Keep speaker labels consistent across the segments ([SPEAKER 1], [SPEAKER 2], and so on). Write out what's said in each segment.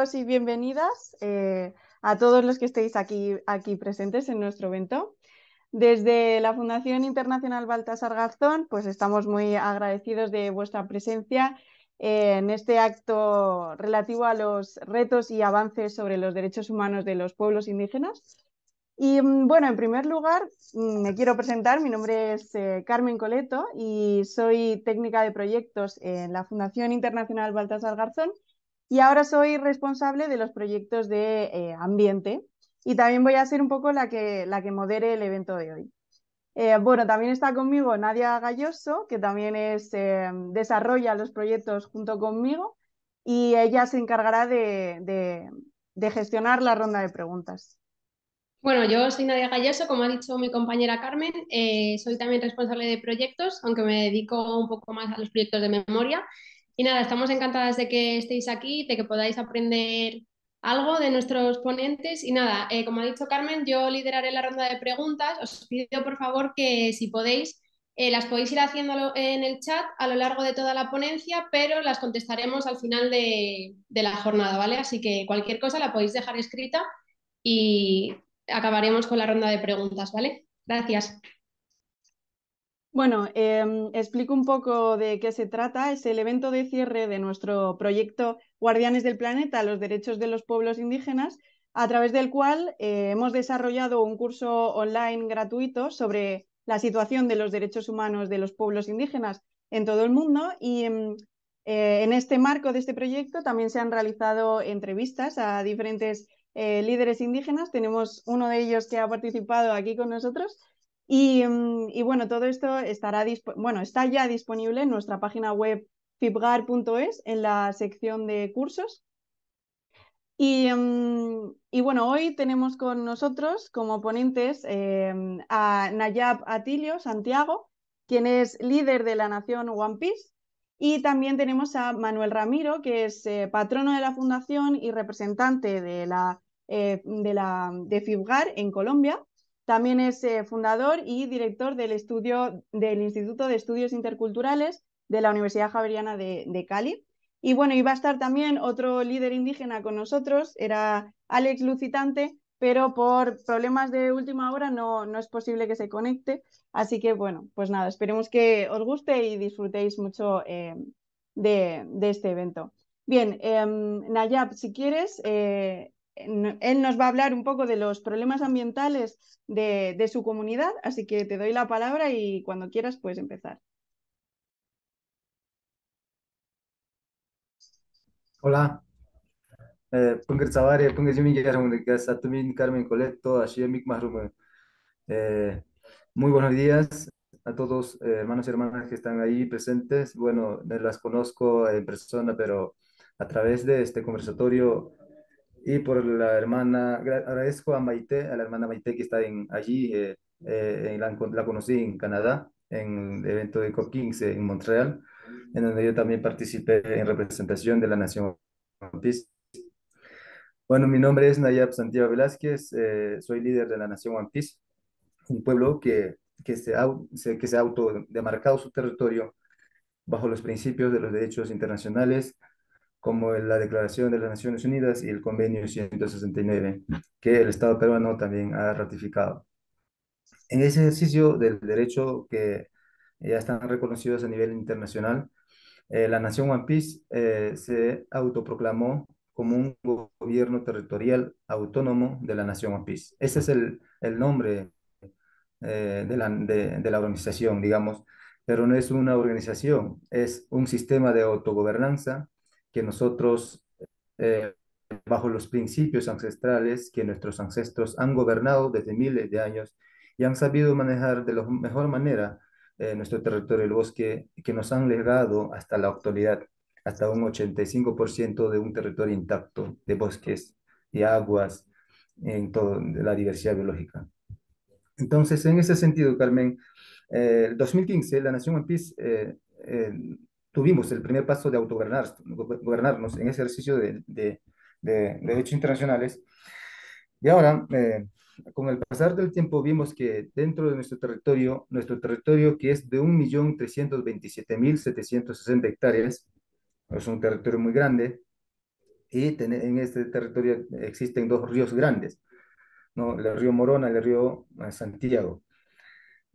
[SPEAKER 1] y bienvenidas eh, a todos los que estéis aquí, aquí presentes en nuestro evento. Desde la Fundación Internacional Baltasar Garzón, pues estamos muy agradecidos de vuestra presencia en este acto relativo a los retos y avances sobre los derechos humanos de los pueblos indígenas. Y mm, bueno, en primer lugar, mm, me quiero presentar. Mi nombre es eh, Carmen Coleto y soy técnica de proyectos en la Fundación Internacional Baltasar Garzón y ahora soy responsable de los proyectos de eh, ambiente y también voy a ser un poco la que, la que modere el evento de hoy. Eh, bueno, también está conmigo Nadia Galloso, que también es, eh, desarrolla los proyectos junto conmigo y ella se encargará de, gestionar la ronda de preguntas.
[SPEAKER 2] Bueno, yo soy Nadia Galloso, como ha dicho mi compañera Carmen, soy también responsable de proyectos, aunque me dedico un poco más a los proyectos de memoria y nada, estamos encantadas de que estéis aquí, de que podáis aprender algo de nuestros ponentes. Y nada, eh, como ha dicho Carmen, yo lideraré la ronda de preguntas. Os pido por favor que si podéis, eh, las podéis ir haciendo en el chat a lo largo de toda la ponencia, pero las contestaremos al final de, de la jornada, ¿vale? Así que cualquier cosa la podéis dejar escrita y acabaremos con la ronda de preguntas, ¿vale? Gracias.
[SPEAKER 1] Bueno, em, explico un poco de qué se trata. Es el evento de cierre de nuestro proyecto Guardianes del Planeta, los derechos de los pueblos indígenas, a través del cual eh, hemos desarrollado un curso online gratuito sobre la situación de los derechos humanos de los pueblos indígenas en todo el mundo y em, eh, en este marco de este proyecto también se han realizado entrevistas a diferentes eh, líderes indígenas. Tenemos uno de ellos que ha participado aquí con nosotros Mm, y, bueno, todo esto estará bueno, está ya disponible en nuestra página web fibgar.es en la sección de cursos. Mm, y, bueno, hoy tenemos con nosotros como ponentes em, a Nayab Atilio Santiago, quien es líder de la nación One Piece, y también tenemos a Manuel Ramiro, que es eh, patrono de la fundación y representante de la, eh, de la de FIBGAR en Colombia. También es eh, fundador y director del, estudio, del Instituto de Estudios Interculturales de la Universidad Javeriana de, Cali. Y bueno, iba a estar también otro líder indígena con nosotros, era Alex Lucitante, pero por problemas de última hora no, no es posible que se conecte. Así que bueno, pues nada, esperemos que os guste y disfrutéis mucho eh, de, este evento. Bien, em, Nayab, si quieres, eh, él nos va a hablar un poco de los problemas ambientales de, su comunidad, así que te doy la palabra y cuando quieras puedes empezar.
[SPEAKER 3] Hola. Eh, Carmen Coleto, eh, muy buenos días a todos eh, hermanos y hermanas que están ahí presentes. Bueno, las conozco en persona, pero a través de este conversatorio y por la hermana, agradezco a Maite, a la hermana Maite que está en, allí, eh, eh, la, la, conocí en Canadá, en el evento de COP15 en Montreal, en donde yo también participé en representación de la Nación One Bueno, mi nombre es Nayab Santiago Velázquez, eh, soy líder de la Nación One Piece, un pueblo que, que, se, que se ha autodemarcado su territorio bajo los principios de los derechos internacionales, como la Declaración de las Naciones Unidas y el Convenio 169, que el Estado peruano también ha ratificado. En ese ejercicio del derecho que ya están reconocidos a nivel internacional, eh, la nación One Piece eh, se autoproclamó como un gobierno territorial autónomo de la nación One Piece. Ese es el, el nombre eh, de, la, de, de la organización, digamos, pero no es una organización, es un sistema de autogobernanza que nosotros, eh, bajo los principios ancestrales que nuestros ancestros han gobernado desde miles de años y han sabido manejar de la mejor manera eh, nuestro territorio del bosque, que nos han legado hasta la actualidad, hasta un 85% de un territorio intacto de bosques y aguas en toda la diversidad biológica. Entonces, en ese sentido, Carmen, eh, el 2015 la Nación One eh, tuvimos el primer paso de autogobernarnos en ese ejercicio de, de, de, derechos internacionales. Y ahora, eh, con el pasar del tiempo, vimos que dentro de nuestro territorio, nuestro territorio que es de 1.327.760 hectáreas, es un territorio muy grande, y en este territorio existen dos ríos grandes, ¿no? el río Morona y el río eh, Santiago.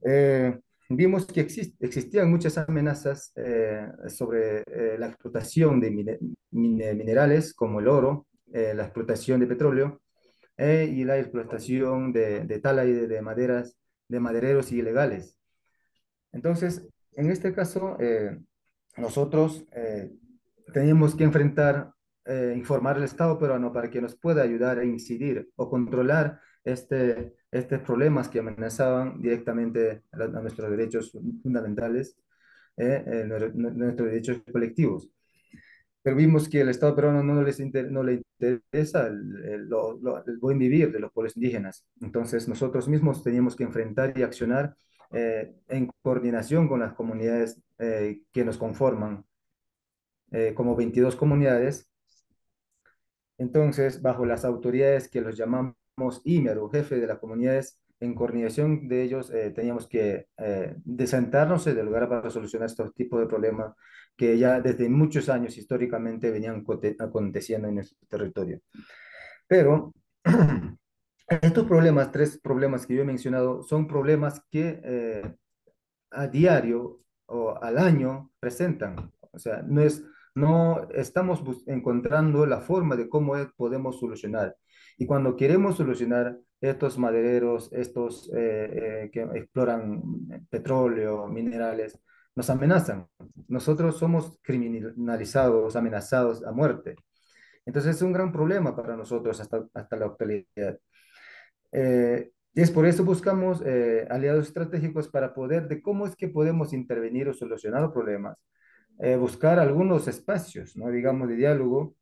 [SPEAKER 3] Eh, vimos que existían muchas amenazas eh, sobre la explotación de minerales como el oro, la explotación de petróleo y la explotación de, tala y de, maderas, de madereros ilegales. Entonces, en este caso, nosotros teníamos que enfrentar eh, informar al Estado peruano para que nos pueda ayudar a incidir o controlar este, estos problemas que amenazaban directamente a, nuestros derechos fundamentales, eh, eh nuestros derechos colectivos. Pero vimos que el Estado peruano no, les no le interesa el, buen vivir de los pueblos indígenas. Entonces nosotros mismos teníamos que enfrentar y accionar eh, en coordinación con las comunidades que nos conforman, como 22 comunidades entonces, bajo las autoridades que los llamamos IMER o jefe de las comunidades, en coordinación de ellos eh, teníamos que eh, desentarnos del lugar para solucionar estos tipos de problemas que ya desde muchos años históricamente venían aconteciendo en nuestro territorio. Pero estos problemas, tres problemas que yo he mencionado, son problemas que eh, a diario o al año presentan. O sea, no es no estamos encontrando la forma de cómo podemos solucionar. Y cuando queremos solucionar estos madereros, estos eh, eh, que exploran petróleo, minerales, nos amenazan. Nosotros somos criminalizados, amenazados a muerte. Entonces es un gran problema para nosotros hasta, hasta la actualidad. Eh, y es por eso buscamos aliados estratégicos para poder de cómo es que podemos intervenir o solucionar problemas eh, buscar algunos espacios, ¿no? digamos, de diálogo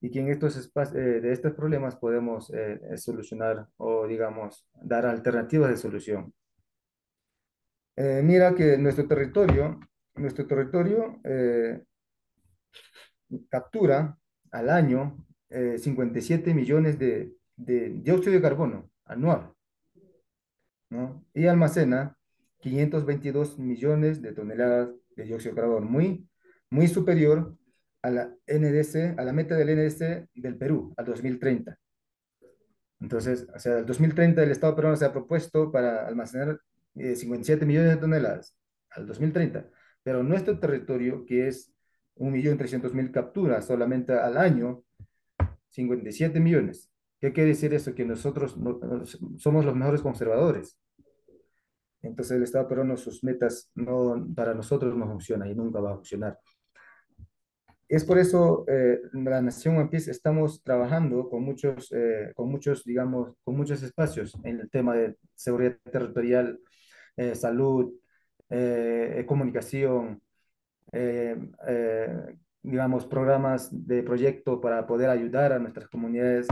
[SPEAKER 3] y que en estos espacios, eh, de estos problemas podemos eh, solucionar o, digamos, dar alternativas de solución. mira que nuestro territorio, nuestro territorio captura al año 57 millones de, de dióxido de carbono anual, ¿no? Y almacena 522 millones de toneladas de dióxido de carbono, muy, muy superior a la NDC, a la meta del NDC del Perú, al 2030. Entonces, o sea, al 2030 el Estado peruano se ha propuesto para almacenar 57 eh, millones de toneladas al 2030, pero nuestro territorio, que es 1.300.000 capturas solamente al año, 57 millones. ¿Qué quiere decir eso? Que nosotros somos los mejores conservadores. Entonces el Estado peruano, sus metas no, para nosotros no funcionan y nunca va a funcionar. Es por eso eh, la Nación One estamos trabajando con muchos, eh, con muchos, digamos, con muchos espacios en el tema de seguridad territorial, eh, salud, comunicación, digamos, programas de proyecto para poder ayudar a nuestras comunidades.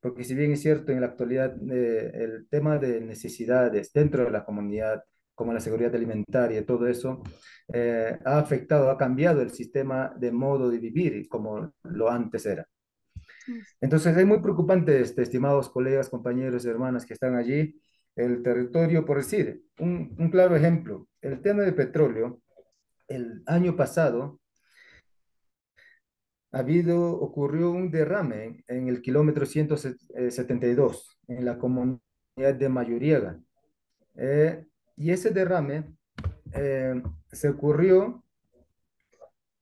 [SPEAKER 3] Porque si bien es cierto en la actualidad el tema de necesidades dentro de la comunidad, como la seguridad alimentaria, todo eso, eh, ha afectado, ha cambiado el sistema de modo de vivir como lo antes era. Entonces es muy preocupante, este, estimados colegas, compañeros y hermanas que están allí, el territorio, por decir, un, un claro ejemplo, el tema de petróleo, el año pasado, habido, ocurrió un derrame en el kilómetro 172, en la comunidad de Mayuriega. Eh, y ese derrame eh, se ocurrió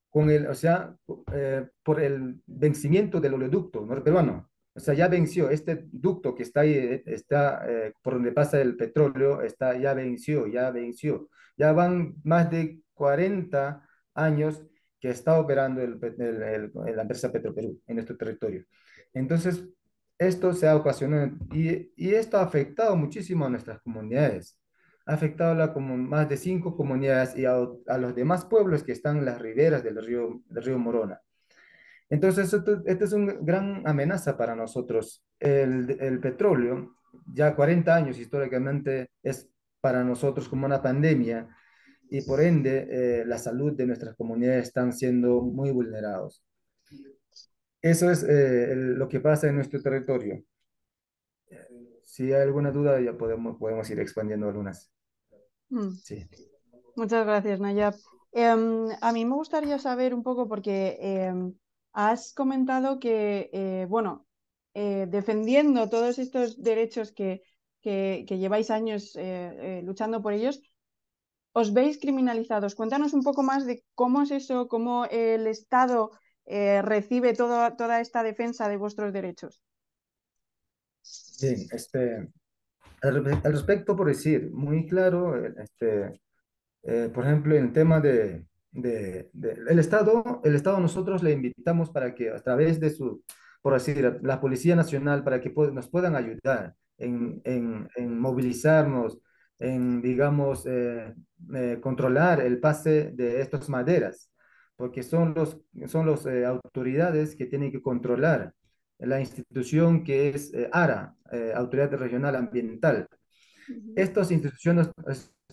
[SPEAKER 3] con el, o sea, eh, por el vencimiento del oleoducto peruano. O sea, ya venció, este ducto que está ahí, está por donde pasa el petróleo, está, ya venció, ya venció. Ya van más de 40 años que está operando el, la empresa Petroperú en nuestro territorio. Entonces, esto se ha ocasionado y, y, esto ha afectado muchísimo a nuestras comunidades. Ha afectado a como más de cinco comunidades y a, a, los demás pueblos que están en las riberas del río, del río Morona. Entonces, esto, esto es una gran amenaza para nosotros. El, el petróleo, ya 40 años históricamente, es para nosotros como una pandemia y por ende eh, la salud de nuestras comunidades están siendo muy vulnerados. Eso es eh, lo que pasa en nuestro territorio. Si hay alguna duda, ya podemos, podemos ir expandiendo algunas.
[SPEAKER 1] Mm. Sí. Muchas gracias, Nayab. Em, a mí me gustaría saber un poco, porque em, has comentado que, eh, bueno, eh, defendiendo todos estos derechos que, que, lleváis años luchando por ellos, os veis criminalizados. Cuéntanos un poco más de cómo es eso, cómo el Estado recibe toda esta defensa de vuestros derechos.
[SPEAKER 3] Sí, este, al, respecto, por decir, muy claro, este, por ejemplo, en el tema de, el Estado, el Estado nosotros le invitamos para que a través de su, por así decirlo, la Policía Nacional, para que nos puedan ayudar en, en, en movilizarnos, en, digamos, eh, eh, controlar el pase de estas maderas, porque son los son los eh, autoridades que tienen que controlar la institución que es ARA, Autoridad Regional Ambiental. Estas instituciones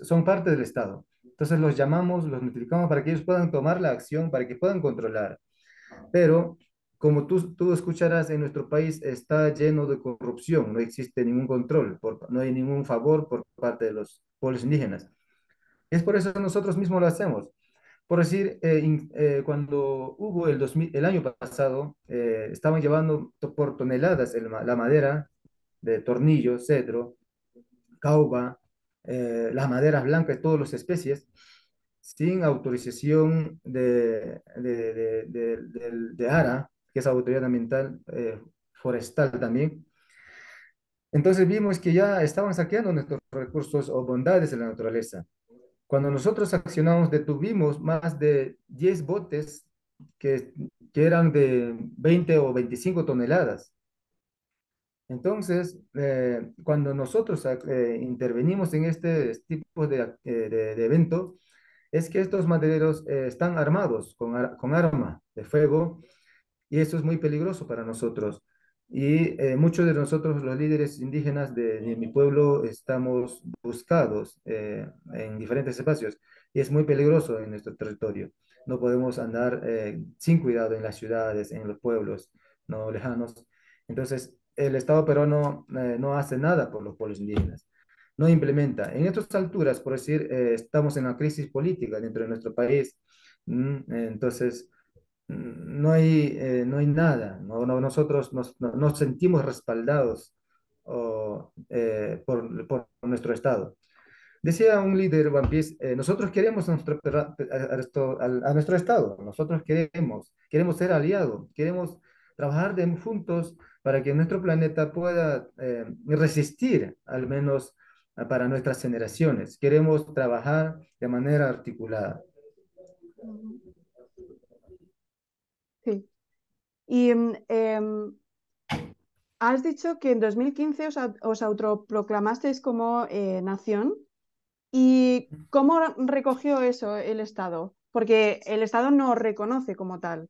[SPEAKER 3] son parte del Estado. Entonces los llamamos, los notificamos para que ellos puedan tomar la acción, para que puedan controlar. Pero como tú, tú escucharás, en nuestro país está lleno de corrupción, no existe ningún control, no hay ningún favor por parte de los pueblos indígenas. Es por eso que nosotros mismos lo hacemos. Por decir, eh, eh, cuando hubo el, 2000, el año pasado, eh, estaban llevando por toneladas la madera de tornillo, cedro, cauba, las maderas blancas, todas las especies, sin autorización de, de, de, de, ARA, que es Autoridad Ambiental eh, Forestal también. Entonces vimos que ya estaban saqueando nuestros recursos o bondades de la naturaleza. Cuando nosotros accionamos, detuvimos más de 10 botes que, que eran de 20 o 25 toneladas. Entonces, eh, cuando nosotros eh, intervenimos en este tipo de, de, evento, es que estos madereros están armados con, con arma de fuego y eso es muy peligroso para nosotros. Y eh, muchos de nosotros, los líderes indígenas de, mi pueblo, estamos buscados eh, en diferentes espacios y es muy peligroso en nuestro territorio. No podemos andar eh, sin cuidado en las ciudades, en los pueblos no lejanos. Entonces, el Estado peruano no hace nada por los pueblos indígenas, no implementa. En estas alturas, por decir, estamos en una crisis política dentro de nuestro país. Entonces, no hay, eh, no hay nada, no, nosotros nos, nos, sentimos respaldados eh, por, por, nuestro Estado. Decía un líder One Piece, eh, nosotros queremos a nuestro, a, nuestro Estado, nosotros queremos, queremos ser aliados, queremos trabajar de, juntos para que nuestro planeta pueda resistir, al menos para nuestras generaciones. Queremos trabajar de manera articulada.
[SPEAKER 1] Y em, has dicho que en 2015 os, os autoproclamasteis como eh, nación. ¿Y cómo recogió eso el Estado? Porque el Estado no reconoce como tal.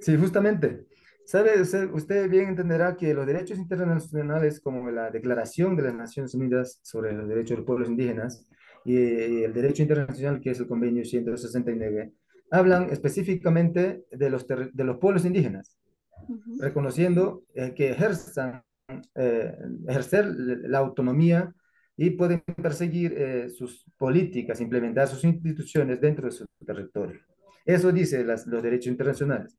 [SPEAKER 3] Sí, justamente. Sabe, usted, bien entenderá que los derechos internacionales como la Declaración de las Naciones Unidas sobre los Derechos de los Pueblos Indígenas y el derecho internacional que es el Convenio 169 hablan específicamente de los, de los pueblos indígenas, reconociendo eh, que ejerzan, eh, ejercer la autonomía y pueden perseguir eh, sus políticas, implementar sus instituciones dentro de su territorio. Eso dice las, los derechos internacionales.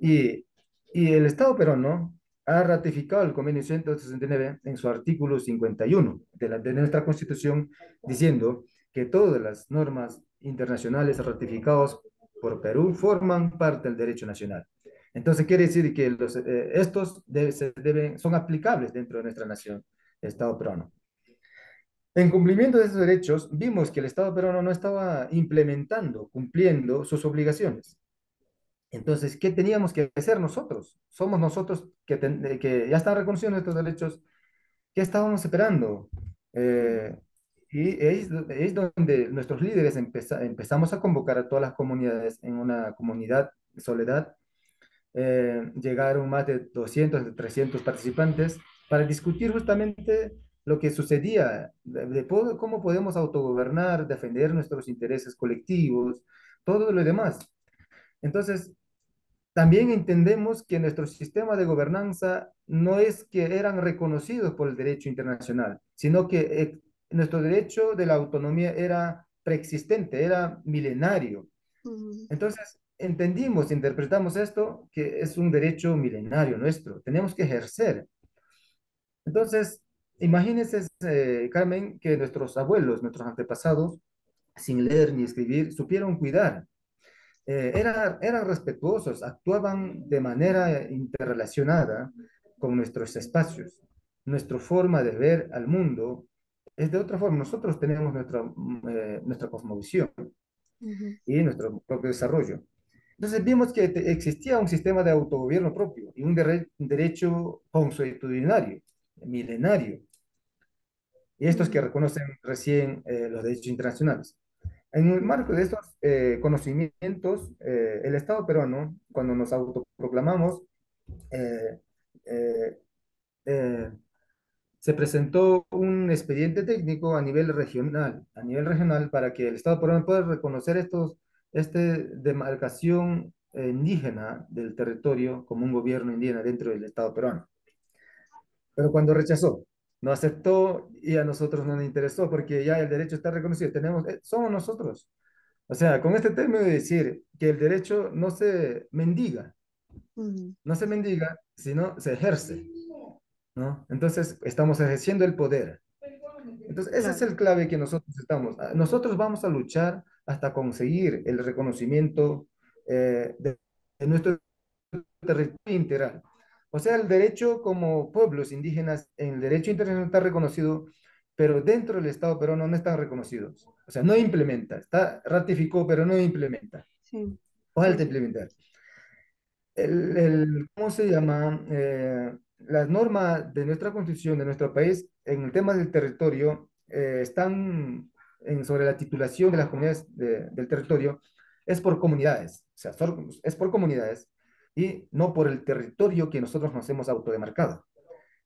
[SPEAKER 3] Y, y el Estado peruano ha ratificado el convenio 169 en su artículo 51 de, la, de nuestra Constitución, diciendo que todas las normas internacionales ratificados por Perú forman parte del derecho nacional. Entonces quiere decir que los, eh, estos se deben, son aplicables dentro de nuestra nación, Estado peruano. En cumplimiento de esos derechos, vimos que el Estado peruano no estaba implementando, cumpliendo sus obligaciones. Entonces, ¿qué teníamos que hacer nosotros? Somos nosotros que, que ya están reconocidos nuestros derechos. ¿Qué estábamos esperando? Eh, y es, es donde nuestros líderes empezamos a convocar a todas las comunidades en una comunidad de soledad. Eh, llegaron más de 200, de 300 participantes para discutir justamente lo que sucedía, de, cómo podemos autogobernar, defender nuestros intereses colectivos, todo lo demás. Entonces, también entendemos que nuestro sistema de gobernanza no es que eran reconocidos por el derecho internacional, sino que nuestro derecho de la autonomía era preexistente, era milenario. Entonces, entendimos, interpretamos esto, que es un derecho milenario nuestro, tenemos que ejercer. Entonces, imagínense, eh, Carmen, que nuestros abuelos, nuestros antepasados, sin leer ni escribir, supieron cuidar. Eh, eran respetuosos, actuaban de manera interrelacionada con nuestros espacios. Nuestra forma de ver al mundo es de otra forma. Nosotros tenemos nuestra, eh, nuestra cosmovisión y nuestro propio desarrollo. Entonces vimos que existía un sistema de autogobierno propio y un, derecho consuetudinario, milenario. Y estos que reconocen recién eh, los derechos internacionales. En el marco de estos eh, conocimientos, eh, el Estado peruano, cuando nos autoproclamamos, se presentó un expediente técnico a nivel regional, a nivel regional para que el Estado peruano pueda reconocer estos, esta demarcación indígena del territorio como un gobierno indígena dentro del Estado peruano. Pero cuando rechazó, no aceptó y a nosotros no nos interesó porque ya el derecho está reconocido, tenemos, eh, somos nosotros. O sea, con este término de decir que el derecho no se mendiga, no se mendiga, sino se ejerce. ¿No? Entonces, estamos ejerciendo el poder. Entonces, ese es el clave que nosotros estamos. Ah, nosotros vamos a luchar hasta conseguir el reconocimiento eh, de, nuestro territorio integral. O sea, el derecho como pueblos indígenas en el derecho internacional está reconocido, pero dentro del Estado peruano no están reconocidos. O sea, no implementa, está ratificó, pero no implementa. Sí. Falta implementar. El, el, ¿Cómo se llama? Eh, las normas de nuestra constitución, de nuestro país, en el tema del territorio, eh, están en, sobre la titulación de las comunidades del territorio, es por comunidades, o sea, es por comunidades y no por el territorio que nosotros nos hemos autodemarcado.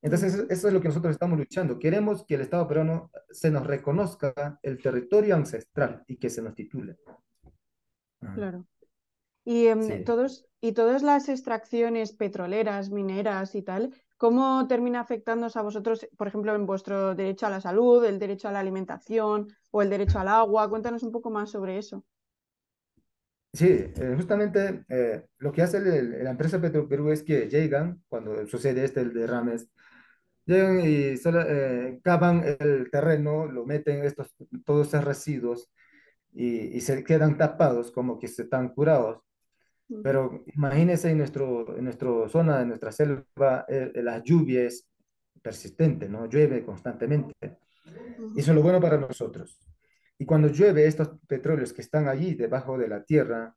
[SPEAKER 3] Entonces, eso es lo que nosotros estamos luchando. Queremos que el Estado peruano se nos reconozca el territorio ancestral y que se nos titule.
[SPEAKER 1] Claro. Y, em, todos, y todas las extracciones petroleras, mineras y tal, ¿cómo termina afectándonos a vosotros, por ejemplo, en vuestro derecho a la salud, el derecho a la alimentación o el derecho al agua? Cuéntanos un poco más sobre eso.
[SPEAKER 3] Sí, eh, justamente eh, lo que hace la empresa Petroperú es que llegan, cuando sucede este el derrames, llegan y eh, cavan el terreno, lo meten estos, todos esos residuos y, y, se quedan tapados como que se están curados. Pero imagínense en, nuestro, en nuestra zona, en nuestra selva, las lluvias persistentes, ¿no? Llueve constantemente. Y eso es lo bueno para nosotros. Y cuando llueve, estos petróleos que están allí debajo de la tierra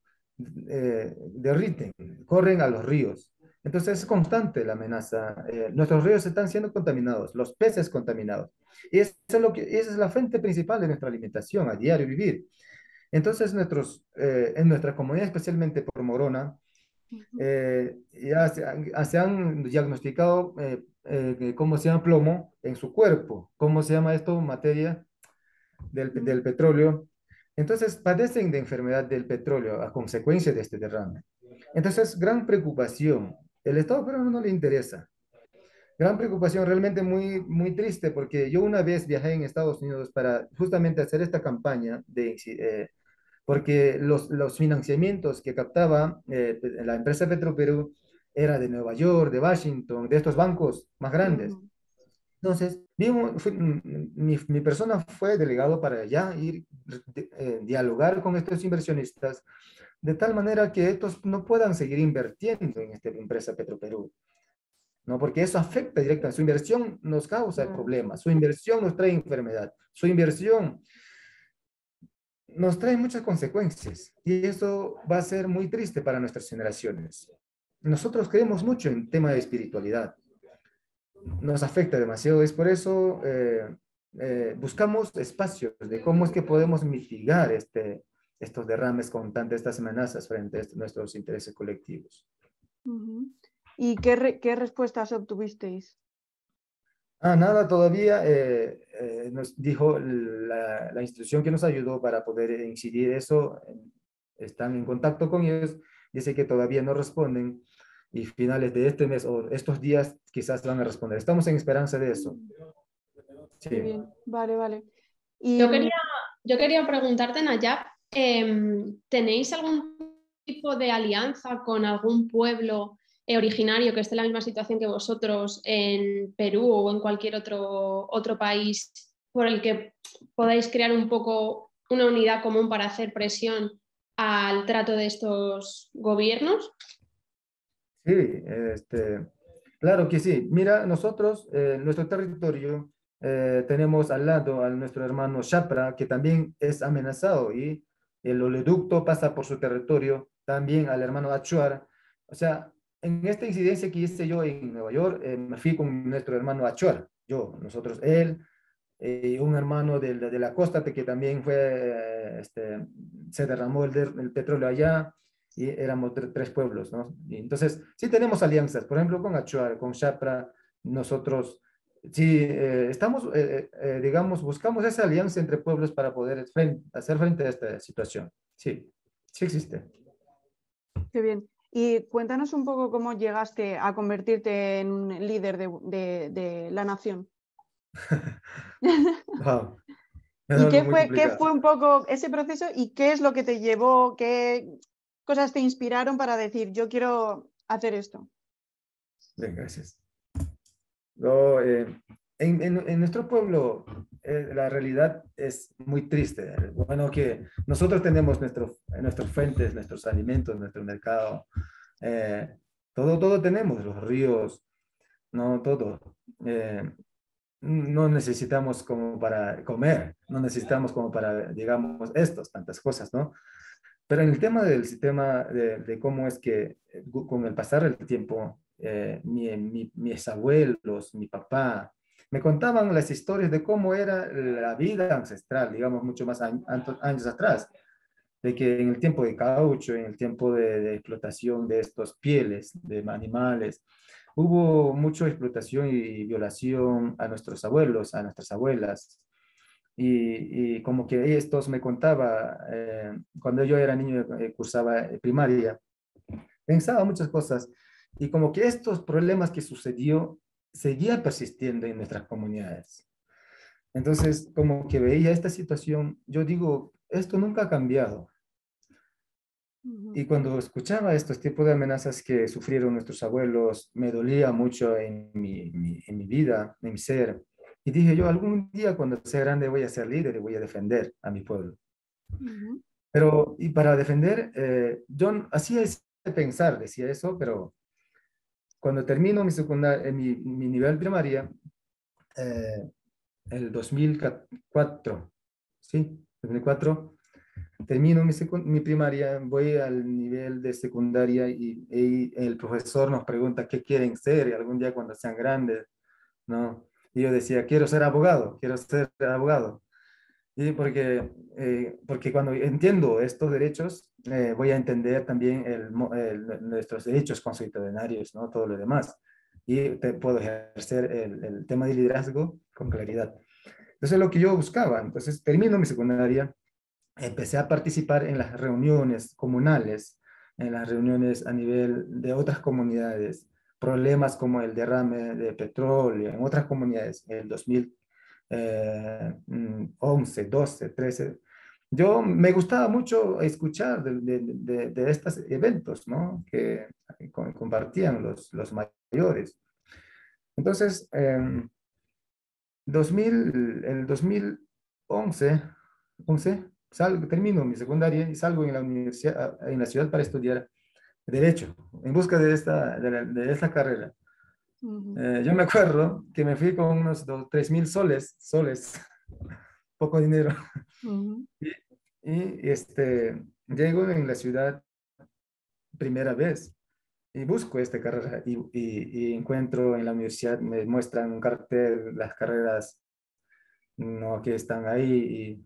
[SPEAKER 3] eh, derriten, corren a los ríos. Entonces es constante la amenaza. Eh, nuestros ríos están siendo contaminados, los peces contaminados. Y eso es lo que, esa es la fuente principal de nuestra alimentación, a diario vivir. Entonces, nuestros, eh, en nuestra comunidad, especialmente por Morona, ya se, se, han diagnosticado, ¿cómo se llama? Plomo en su cuerpo. ¿Cómo se llama esto? Materia del, petróleo. Entonces, padecen de enfermedad del petróleo a consecuencia de este derrame. Entonces, gran preocupación. El Estado peruano no le interesa. Gran preocupación, realmente muy, muy triste, porque yo una vez viajé en Estados Unidos para justamente hacer esta campaña, de, eh, porque los, los financiamientos que captaba eh, la empresa Petroperú era de Nueva York, de Washington, de estos bancos más grandes. Entonces, mm, mi, mi, persona fue delegado para allá ir eh, dialogar con estos inversionistas de tal manera que estos no puedan seguir invirtiendo en esta empresa Petroperú. ¿no? Porque eso afecta directamente. Su inversión nos causa problemas, su inversión nos trae enfermedad, su inversión nos trae muchas consecuencias y eso va a ser muy triste para nuestras generaciones. Nosotros creemos mucho en tema de espiritualidad nos afecta demasiado. Es por eso eh, eh, buscamos espacios de cómo es que podemos mitigar este, estos derrames con tantas estas amenazas frente a nuestros intereses colectivos.
[SPEAKER 1] ¿Y qué, qué, respuestas obtuvisteis?
[SPEAKER 3] Ah, nada, todavía eh, nos dijo la, la, institución que nos ayudó para poder incidir eso, están en contacto con ellos, dice que todavía no responden, y finales de este mes o estos días quizás van a responder. Estamos en esperanza de eso.
[SPEAKER 1] Sí. Bien, vale, vale.
[SPEAKER 2] Y... Yo, quería, yo quería preguntarte, Nayab, em, ¿tenéis algún tipo de alianza con algún pueblo eh, originario que esté en la misma situación que vosotros en Perú o en cualquier otro, otro país por el que podáis crear un poco una unidad común para hacer presión al trato de estos gobiernos?
[SPEAKER 3] Sí, este, claro que sí. Mira, nosotros, eh, nuestro territorio, eh, tenemos al lado a nuestro hermano Chapra, que también es amenazado y el oleoducto pasa por su territorio, también al hermano Achuar. O sea, en esta incidencia que hice yo en Nueva York, eh, me fui con nuestro hermano Achuar, yo, nosotros, él, y un hermano de, de, la costa que también fue, este, se derramó el, el, petróleo allá y éramos tres pueblos, ¿no? Y entonces, sí tenemos alianzas, por ejemplo, con Achuar, con Chapra, nosotros, sí, eh, estamos, eh, eh, digamos, buscamos esa alianza entre pueblos para poder hacer frente a esta situación. Sí, sí existe.
[SPEAKER 1] Qué bien. Y cuéntanos un poco cómo llegaste a convertirte en un líder de, de, de la nación. ¿Y qué fue, qué fue, un poco ese proceso y qué es lo que te llevó, qué cosas te inspiraron para decir, yo quiero hacer esto?
[SPEAKER 3] Bien, gracias. Eh, en, en, nuestro pueblo eh, la realidad es muy triste. Bueno, que nosotros tenemos nuestro, nuestros fuentes, nuestros alimentos, nuestro mercado, eh, todo, todo tenemos, los ríos, no todo no necesitamos como para comer, no necesitamos como para, digamos, estos, tantas cosas, ¿no? Pero en el tema del sistema de, cómo es que eh, con el pasar del tiempo, eh, mi, mis abuelos, mi papá, me contaban las historias de cómo era la vida ancestral, digamos, mucho más años atrás, de que en el tiempo de caucho, en el tiempo de, de explotación de estos pieles de animales, hubo mucha explotación y violación a nuestros abuelos, a nuestras abuelas. Y, como que estos me contaba, eh, cuando yo era niño, eh, cursaba primaria, pensaba muchas cosas. Y como que estos problemas que sucedió seguían persistiendo en nuestras comunidades. Entonces, como que veía esta situación, yo digo, esto nunca ha cambiado. Y cuando escuchaba estos tipos de amenazas que sufrieron nuestros abuelos, me dolía mucho en mi, en mi vida, en mi ser. Y dije yo, algún día cuando sea grande voy a ser líder y voy a defender a mi pueblo. Pero, y para defender, eh, yo hacía ese pensar, decía eso, pero cuando termino mi, secundaria, mi, mi nivel primaria, eh, el 2004, ¿sí? 2004, termino mi, primaria, voy al nivel de secundaria y, el profesor nos pregunta qué quieren ser algún día cuando sean grandes, ¿no? Y yo decía, quiero ser abogado, quiero ser abogado. Y porque, eh, porque cuando entiendo estos derechos, eh, voy a entender también el, nuestros derechos constitucionarios, ¿no? Todo lo demás. Y te, puedo ejercer el, el tema de liderazgo con claridad. Entonces, es lo que yo buscaba. Entonces, termino mi secundaria, empecé a participar en las reuniones comunales, en las reuniones a nivel de otras comunidades, problemas como el derrame de petróleo en otras comunidades, en el 2011, 12, 13. Yo me gustaba mucho escuchar de, de, estos eventos ¿no? que compartían los, los mayores. Entonces, en 2000, el 2011, 11, salgo, termino mi secundaria y salgo en la universidad, en la ciudad para estudiar Derecho, en busca de esta, de, esta carrera. Eh, yo me acuerdo que me fui con unos 3 mil soles, soles, poco dinero. Y, y, este, llego en la ciudad primera vez y busco esta carrera y, y, y, encuentro en la universidad, me muestran un cartel, las carreras no, que están ahí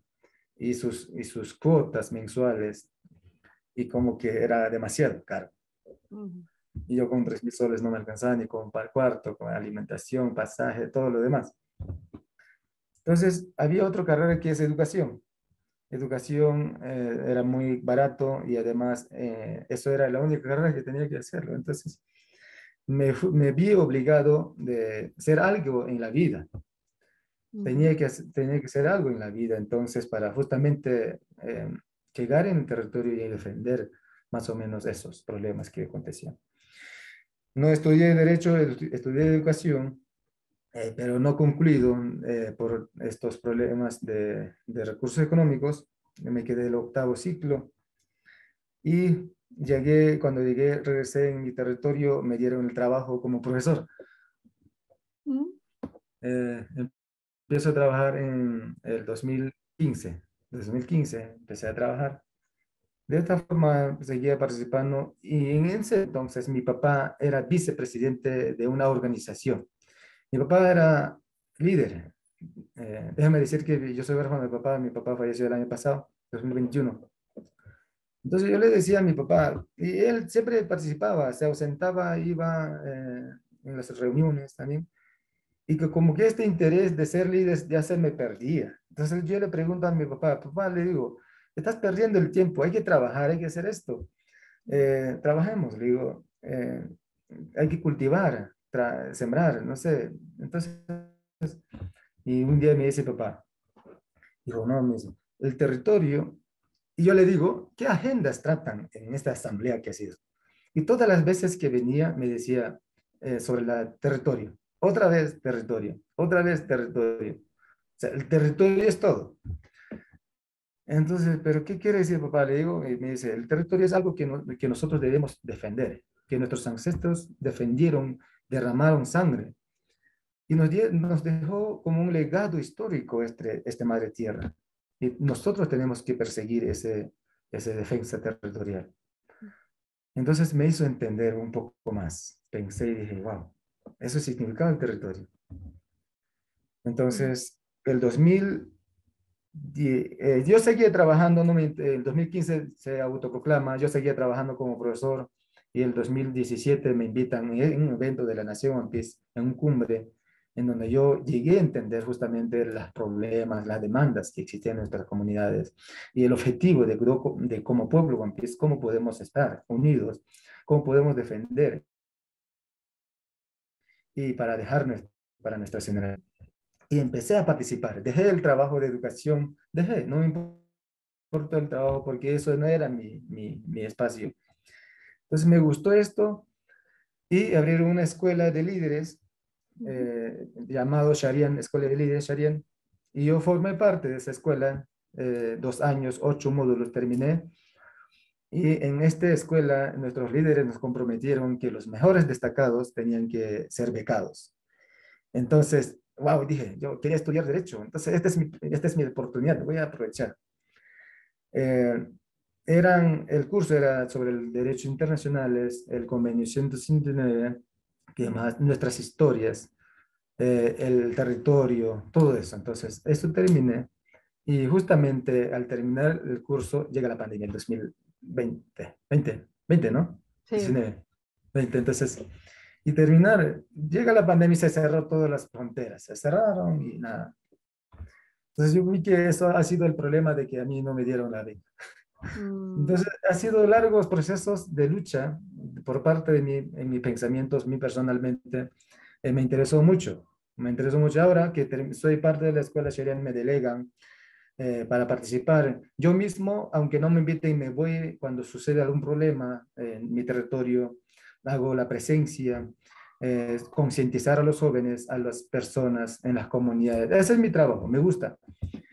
[SPEAKER 3] y sus, y sus cuotas mensuales y como que era demasiado caro. Y yo con tres mil soles no me alcanzaba ni con el cuarto, con alimentación, pasaje, todo lo demás. Entonces, había otra carrera que es educación. Educación eh, era muy barato y además eh, eso era la única carrera que tenía que hacerlo. Entonces, me, me vi obligado de hacer algo en la vida tenía que, tenía que hacer algo en la vida, entonces, para justamente eh, llegar en el territorio y defender más o menos esos problemas que acontecían. No estudié Derecho, estudié Educación, eh, pero no concluido eh, por estos problemas de, de, recursos económicos. Me quedé el octavo ciclo y llegué, cuando llegué, regresé en mi territorio, me dieron el trabajo como profesor. Mm. Eh, empiezo a trabajar en el 2015. 2015 empecé a trabajar. De esta forma seguía participando y en ese entonces mi papá era vicepresidente de una organización. Mi papá era líder. Eh, déjame decir que yo soy huérfano de papá, mi papá falleció el año pasado, 2021. Entonces yo le decía a mi papá, y él siempre participaba, se ausentaba, iba eh, en las reuniones también, y que como que este interés de ser líder ya se me perdía. Entonces yo le pregunto a mi papá, papá, le digo, estás perdiendo el tiempo, hay que trabajar, hay que hacer esto. Eh, trabajemos, le digo, eh, hay que cultivar, sembrar, no sé. Entonces, y un día me dice papá, dijo, no, mismo, el territorio y yo le digo, ¿qué agendas tratan en esta asamblea que ha sido? Y todas las veces que venía me decía eh, sobre el territorio. Otra vez territorio, otra vez territorio. O sea, el territorio es todo. Entonces, ¿pero qué quiere decir, papá? Le digo, y me dice, el territorio es algo que, que nosotros debemos defender, que nuestros ancestros defendieron, derramaron sangre. Y nos, nos dejó como un legado histórico este, este madre tierra. Y nosotros tenemos que perseguir ese, esa defensa territorial. Entonces me hizo entender un poco más. Pensé y dije, wow, eso significaba el territorio. Entonces, el 2000, eh, yo seguía trabajando, no el 2015 se autoproclama, yo seguía trabajando como profesor y el 2017 me invitan en un evento de la Nación en un cumbre en donde yo llegué a entender justamente los problemas, las demandas que existían en nuestras comunidades y el objetivo de, de como pueblo One Piece, cómo podemos estar unidos, cómo podemos defender y para dejar para nuestra generación. Y empecé a participar, dejé el trabajo de educación, dejé, no me importa el trabajo porque eso no era mi, mi, mi espacio. Entonces me gustó esto y abrir una escuela de líderes eh, llamado Sharian, Escuela de Líderes Sharian, y yo formé parte de esa escuela, eh, dos años, ocho módulos terminé, y en esta escuela nuestros líderes nos comprometieron que los mejores destacados tenían que ser becados. Entonces, wow, dije, yo quería estudiar Derecho, entonces esta es mi, esta es mi oportunidad, voy a aprovechar. Eh, eran, el curso era sobre el derecho internacionales, el convenio 159, que más nuestras historias, eh, el territorio, todo eso. Entonces, eso terminé y justamente al terminar el curso llega la pandemia en 2020, 20, 20, ¿no? Sí. 20, entonces, y terminar, llega la pandemia y se cerró todas las fronteras, se cerraron y nada. Entonces yo vi que eso ha sido el problema de que a mí no me dieron la beca. Mm. Entonces, ha sido largos procesos de lucha por parte de mí, en mis pensamientos, mí personalmente, eh, me interesó mucho. Me interesó mucho ahora que soy parte de la escuela Sherian, me delegan eh, para participar. Yo mismo, aunque no me inviten, me voy cuando sucede algún problema en mi territorio, hago la presencia, eh, concientizar a los jóvenes, a las personas en las comunidades. Ese es mi trabajo, me gusta.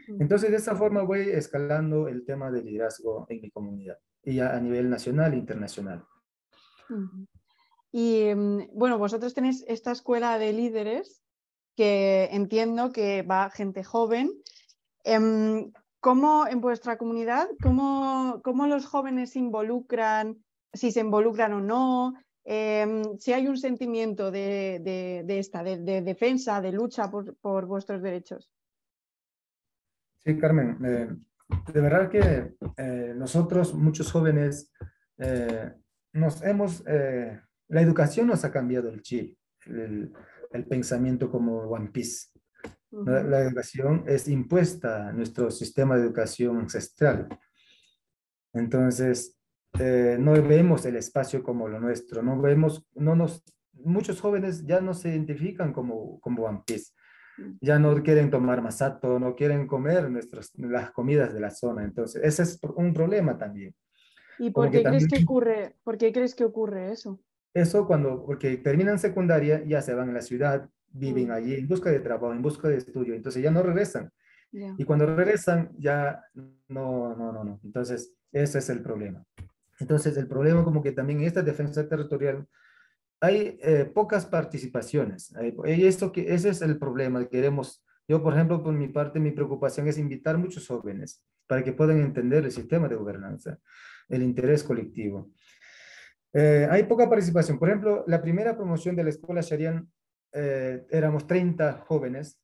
[SPEAKER 3] Entonces, de esa forma voy escalando el tema del liderazgo en mi comunidad, y ya a nivel nacional e internacional.
[SPEAKER 1] Y mm, bueno, vosotros tenéis esta escuela de líderes que entiendo que va gente joven. Em, ¿Cómo en vuestra comunidad, cómo, cómo los jóvenes se involucran, si se involucran o no? Em, si hay un sentimiento de, de, esta, de, defensa, de lucha por, por vuestros derechos.
[SPEAKER 3] Sí, Carmen, eh, de verdad que eh, nosotros, muchos jóvenes, eh, nos hemos, la educación nos ha cambiado el chip, el, pensamiento como One Piece. la, educación es impuesta a nuestro sistema de educación ancestral. Entonces, no vemos el espacio como lo nuestro, no vemos, no nos, muchos jóvenes ya no se identifican como, como One Piece ya no quieren tomar masato, no quieren comer nuestras, las comidas de la zona. Entonces, ese es un problema también.
[SPEAKER 1] ¿Y por qué, crees que ocurre, por qué crees que ocurre eso?
[SPEAKER 3] Eso cuando, porque terminan secundaria, ya se van a la ciudad, viven mm. allí en busca de trabajo, en busca de estudio, entonces ya no regresan. Y cuando regresan, ya no, no, no, no. Entonces, ese es el problema. Entonces, el problema como que también esta defensa territorial hay eh, pocas participaciones. y esto que, ese es el problema. Queremos, yo, por ejemplo, por mi parte, mi preocupación es invitar muchos jóvenes para que puedan entender el sistema de gobernanza, el interés colectivo. Eh, hay poca participación. Por ejemplo, la primera promoción de la escuela Sharian eh, éramos 30 jóvenes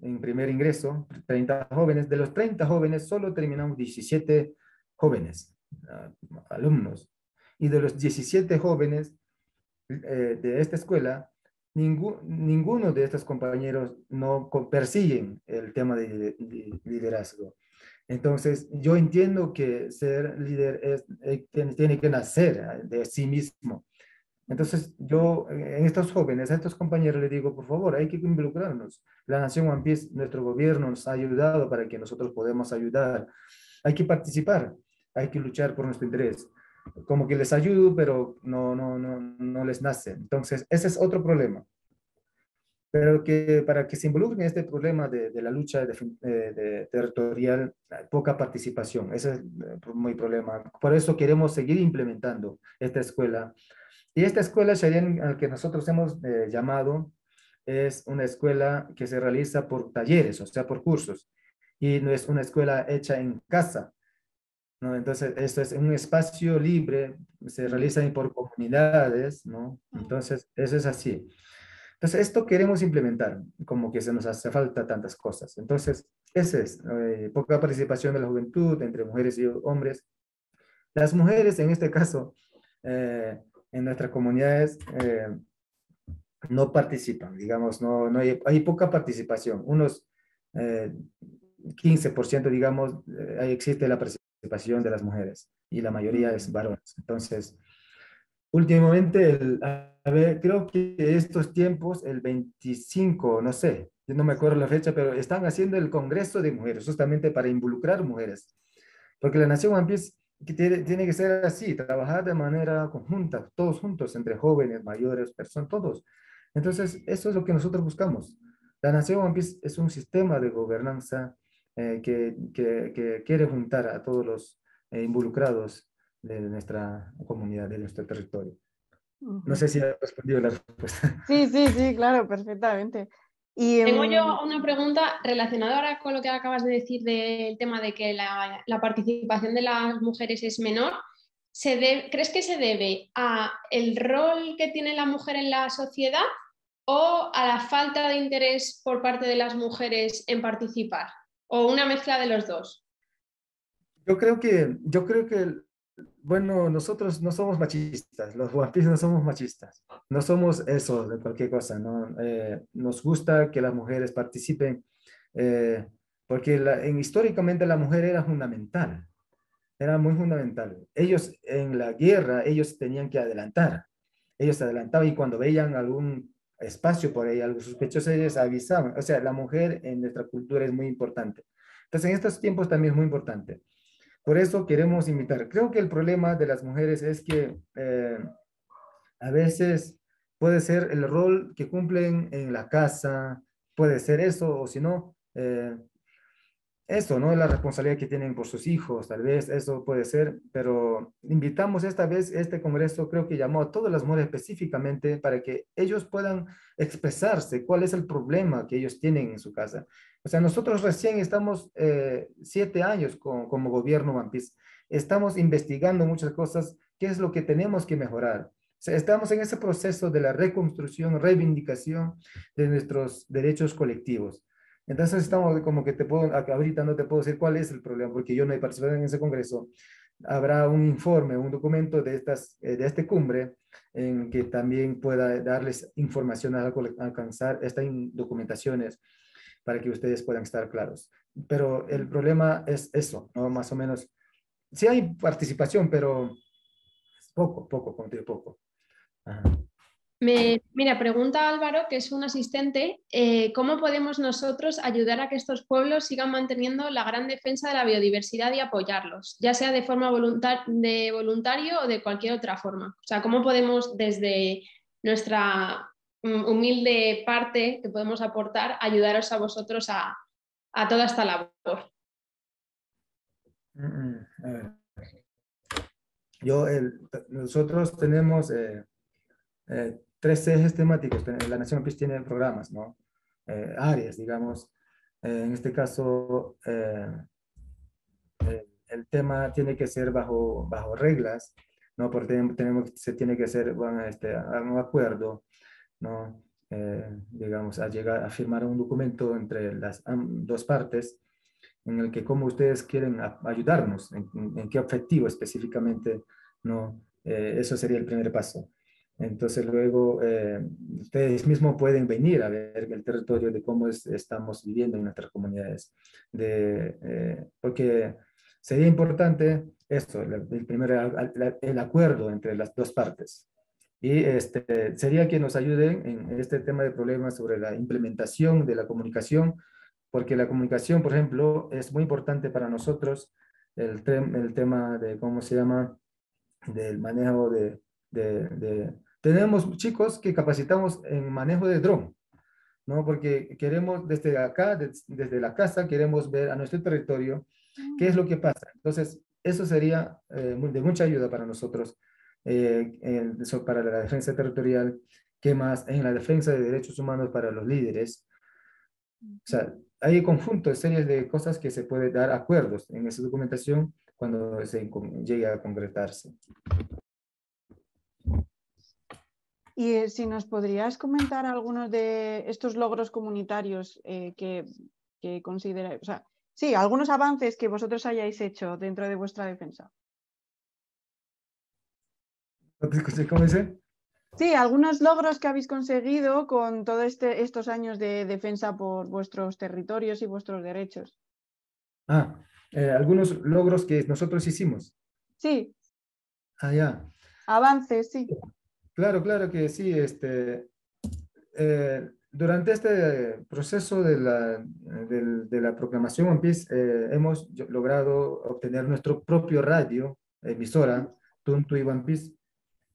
[SPEAKER 3] en primer ingreso, 30 jóvenes. De los 30 jóvenes, solo terminamos 17 jóvenes, ah, alumnos. Y de los 17 jóvenes eh, de esta escuela, ninguno de estos compañeros no persiguen el tema de, liderazgo. Entonces, yo entiendo que ser líder es, eh, tiene que nacer de sí mismo. Entonces, yo en estos jóvenes, a estos compañeros les digo, por favor, hay que involucrarnos. La Nación One Piece, nuestro gobierno nos ha ayudado para que nosotros podamos ayudar. Hay que participar, hay que luchar por nuestro interés. Como que les ayudo, pero no, no, no, no les nace. Entonces, ese es otro problema. Pero que para que se involucren en este problema de, la lucha de, de, territorial, poca participación. Ese es muy problema. Por eso queremos seguir implementando esta escuela y esta escuela Shayan al que nosotros hemos eh, llamado es una escuela que se realiza por talleres, o sea, por cursos. Y no es una escuela hecha en casa. ¿No? Entonces, esto es un espacio libre, se realiza por comunidades, ¿no? Entonces, eso es así. Entonces, esto queremos implementar, como que se nos hace falta tantas cosas. Entonces, ese es, eh, poca participación de la juventud entre mujeres y hombres. Las mujeres, en este caso, eh, en nuestras comunidades eh, no participan, digamos, no, no hay, hay poca participación, unos 15%, eh, digamos, ahí existe la participación de las mujeres y la mayoría es varones. Entonces, últimamente, el, a ver, creo que estos tiempos, el 25, no sé, yo no me acuerdo la fecha, pero están haciendo el Congreso de Mujeres, justamente para involucrar mujeres. Porque la Nación One Piece que tiene, tiene, que ser así, trabajar de manera conjunta, todos juntos, entre jóvenes, mayores, personas, todos. Entonces, eso es lo que nosotros buscamos. La Nación One Piece es un sistema de gobernanza eh, que, que, que, quiere juntar a todos los eh, involucrados de nuestra comunidad, de nuestro territorio. No sé si ha respondido la respuesta.
[SPEAKER 1] Sí, sí, sí, claro, perfectamente.
[SPEAKER 2] Tengo yo em, una pregunta relacionada ahora con lo que acabas de decir del tema de que la, participación de las mujeres es menor. ¿Se ¿Crees que se debe a el rol que tiene la mujer en la sociedad o a la falta de interés por parte de las mujeres en participar? ¿O una mezcla de los dos?
[SPEAKER 3] Yo creo que, yo creo que bueno, nosotros no somos machistas, los guapis no somos machistas, no somos eso de cualquier cosa, ¿no? Eh, nos gusta que las mujeres participen, eh, porque en, históricamente la mujer era fundamental, era muy fundamental. Ellos en la guerra, ellos tenían que adelantar, ellos adelantaban y cuando veían algún espacio por ahí, algo sospechoso, ellos avisaban. O sea, la mujer en nuestra cultura es muy importante. Entonces, en estos tiempos también es muy importante. Por eso queremos invitar. Creo que el problema de las mujeres es que eh, a veces puede ser el rol que cumplen en la casa, puede ser eso, o si no, eh, eso, ¿no? La responsabilidad que tienen por sus hijos, tal vez eso puede ser, pero invitamos esta vez, este congreso creo que llamó a todas las mujeres específicamente para que ellos puedan expresarse cuál es el problema que ellos tienen en su casa. O sea, nosotros recién estamos eh, siete años como gobierno Vampis, estamos investigando muchas cosas, qué es lo que tenemos que mejorar. O sea, estamos en ese proceso de la reconstrucción, reivindicación de nuestros derechos colectivos. Entonces estamos como que te puedo, ahorita no te puedo decir cuál es el problema, porque yo no he participado en ese congreso. Habrá un informe, un documento de, estas, eh, de este cumbre en que también pueda darles información a alcanzar estas documentaciones para que ustedes puedan estar claros. Pero el problema es eso, ¿no? Más o menos. Sí hay participación, pero poco, poco, contigo poco.
[SPEAKER 2] Mira, pregunta Álvaro, que es un asistente, eh, ¿cómo podemos nosotros ayudar a que estos pueblos sigan manteniendo la gran defensa de la biodiversidad y apoyarlos, ya sea de forma de voluntario o de cualquier otra forma? O sea, ¿cómo podemos desde nuestra mm, humilde parte que podemos aportar ayudaros a vosotros a, toda esta labor?
[SPEAKER 3] Mm, mm, Yo, nosotros tenemos... Eh, eh, tres ejes temáticos. La Nación PIS tiene programas, ¿no? Eh, áreas, digamos. Eh, en este caso, el tema tiene que ser bajo, bajo reglas, ¿no? Porque tenemos, se tiene que hacer bueno, este, un acuerdo, ¿no? digamos, a llegar a firmar un documento entre las dos partes en el que cómo ustedes quieren ayudarnos, en, en, qué objetivo específicamente, ¿no? eso sería el primer paso. Entonces luego eh, ustedes mismos pueden venir a ver el territorio de cómo estamos viviendo en nuestras comunidades. De, eh, porque sería importante esto, el, primero, el acuerdo entre las dos partes. Y este, sería que nos ayuden en este tema de problemas sobre la implementación de la comunicación, porque la comunicación, por ejemplo, es muy importante para nosotros, el, el tema de, ¿cómo se llama?, del manejo de, de tenemos chicos que capacitamos en manejo de dron, ¿no? Porque queremos desde acá, desde la casa, queremos ver a nuestro territorio qué es lo que pasa. Entonces, eso sería eh, de mucha ayuda para nosotros, eh, para la defensa territorial, ¿qué más? En la defensa de derechos humanos para los líderes. O sea, hay conjuntos, series de cosas que se puede dar acuerdos en esa documentación cuando se llegue a concretarse.
[SPEAKER 1] Y eh, si nos podrías comentar algunos de estos logros comunitarios eh, que, que consideráis, o sea, sí, algunos avances que vosotros hayáis hecho dentro de vuestra defensa.
[SPEAKER 3] ¿Cómo dice?
[SPEAKER 1] Sí, algunos logros que habéis conseguido con todos este, estos años de defensa por vuestros territorios y vuestros derechos.
[SPEAKER 3] Ah, eh, algunos logros que nosotros hicimos.
[SPEAKER 1] Sí.
[SPEAKER 3] Ah, ya.
[SPEAKER 1] Avances, sí.
[SPEAKER 3] Claro, claro que sí. Este, eh, durante este proceso de la, de, la proclamación One Piece, eh, hemos logrado obtener nuestro propio radio, emisora, Tuntu y One Piece.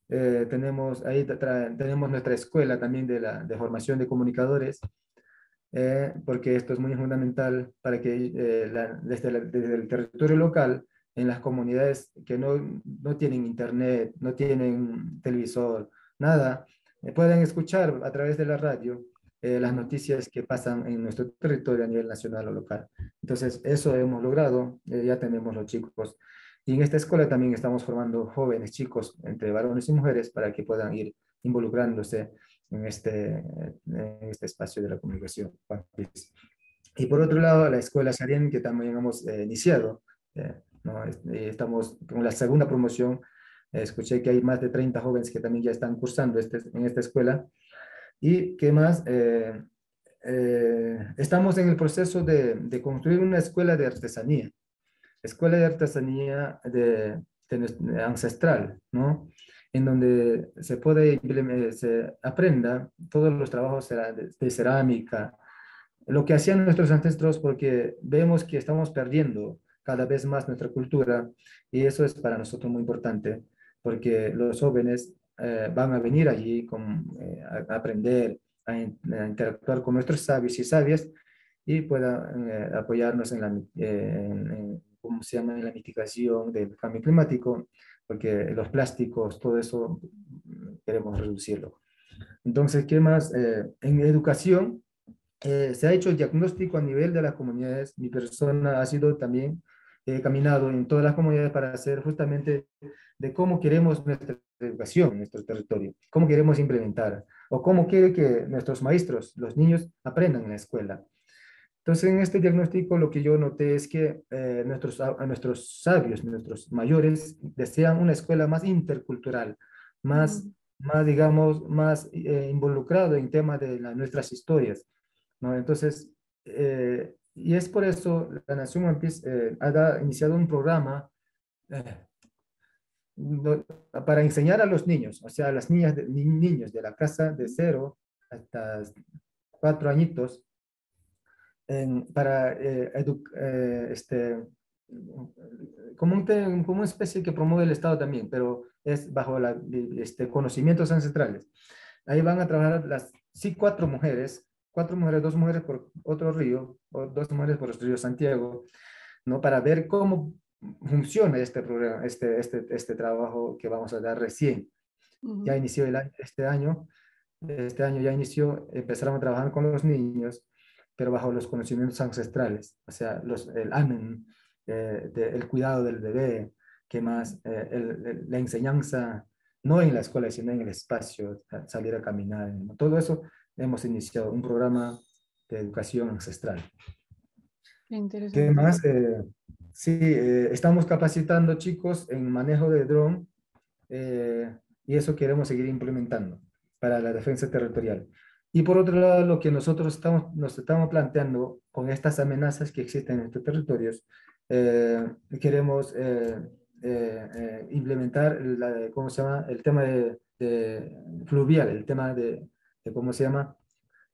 [SPEAKER 3] Eh, tenemos ahí tenemos nuestra escuela también de, la, de formación de comunicadores, porque esto es muy fundamental para que desde, desde, el territorio local en las comunidades que no, no tienen internet, no tienen televisor, nada, eh, pueden escuchar a través de la radio eh, las noticias que pasan en nuestro territorio a nivel nacional o local. Entonces, eso hemos logrado, eh, ya tenemos los chicos. Y en esta escuela también estamos formando jóvenes chicos, entre varones y mujeres, para que puedan ir involucrándose en este, en este espacio de la comunicación. Y por otro lado, la escuela Sarien, que también hemos iniciado, eh, estamos con la segunda promoción. escuché que hay más de 30 jóvenes que también ya están cursando este, en esta escuela. ¿Y qué más? Eh, eh, estamos en el proceso de, de, construir una escuela de artesanía. Escuela de artesanía de, ancestral, ¿no? En donde se puede, se aprenda todos los trabajos de cerámica, lo que hacían nuestros ancestros, porque vemos que estamos perdiendo cada vez más nuestra cultura y eso es para nosotros muy importante porque los jóvenes eh, van a venir allí con, eh, a, aprender, a, interactuar con nuestros sabios y sabias y puedan eh, apoyarnos en la, en, ¿cómo se llama? en la mitigación del cambio climático, porque los plásticos, todo eso queremos reducirlo. Entonces, ¿qué más? en educación, se ha hecho el diagnóstico a nivel de las comunidades. Mi persona ha sido también he caminado en todas las comunidades para hacer justamente de cómo queremos nuestra educación en nuestro territorio, cómo queremos implementar o cómo quiere que nuestros maestros, los niños, aprendan en la escuela. Entonces, en este diagnóstico lo que yo noté es que eh, nuestros, a nuestros sabios, nuestros mayores, desean una escuela más intercultural, más, más digamos, más eh, involucrado en temas de nuestras historias. ¿no? Entonces, eh, y es por eso la Nación One Piece eh, ha iniciado un programa, eh, para enseñar a los niños, o sea, a las niñas, de, niños de la casa de cero hasta cuatro añitos, para eh, eh, este, como, un, como una especie que promueve el Estado también, pero es bajo la, este, conocimientos ancestrales. Ahí van a trabajar las, sí, cuatro mujeres, cuatro mujeres, dos mujeres por otro río, o dos mujeres por el río Santiago, ¿no? Para ver cómo funciona este programa, este, este, este trabajo que vamos a dar recién. Ya inició el este año, este año ya inició, empezaron a trabajar con los niños, pero bajo los conocimientos ancestrales, o sea, los, el amen, eh, el cuidado del bebé, que más, eh, la enseñanza, no en la escuela, sino en el espacio, salir a caminar, todo eso hemos iniciado un programa de educación ancestral.
[SPEAKER 1] Interesante.
[SPEAKER 3] ¿Qué más? Eh, Sí, eh, estamos capacitando chicos en manejo de dron eh, y eso queremos seguir implementando para la defensa territorial. Y por otro lado, lo que nosotros estamos, nos estamos planteando con estas amenazas que existen en estos territorios, eh, queremos implementar la, ¿cómo se llama? el tema de, fluvial, el tema de, ¿cómo se llama?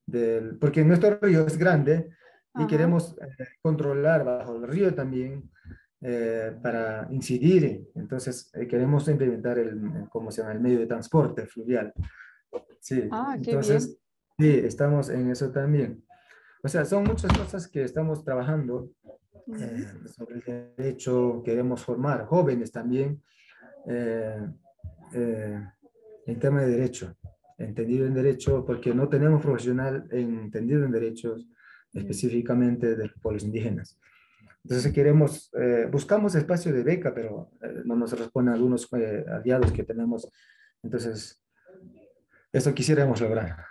[SPEAKER 3] Del, porque nuestro río es grande y queremos controlar bajo el río también eh, para incidir. Entonces, eh, queremos implementar el, ¿cómo se llama? el medio de transporte fluvial. Sí,
[SPEAKER 1] ah,
[SPEAKER 3] entonces, sí, estamos en eso también. O sea, son muchas cosas que estamos trabajando eh, sobre el derecho, queremos formar jóvenes también en tema de derecho, entendido en derecho, porque no tenemos profesional entendido en derechos específicamente de los pueblos indígenas. Entonces queremos, eh, buscamos espacio de beca, pero eh, no nos responden algunos eh, aliados que tenemos. Entonces, eso quisiéramos lograr.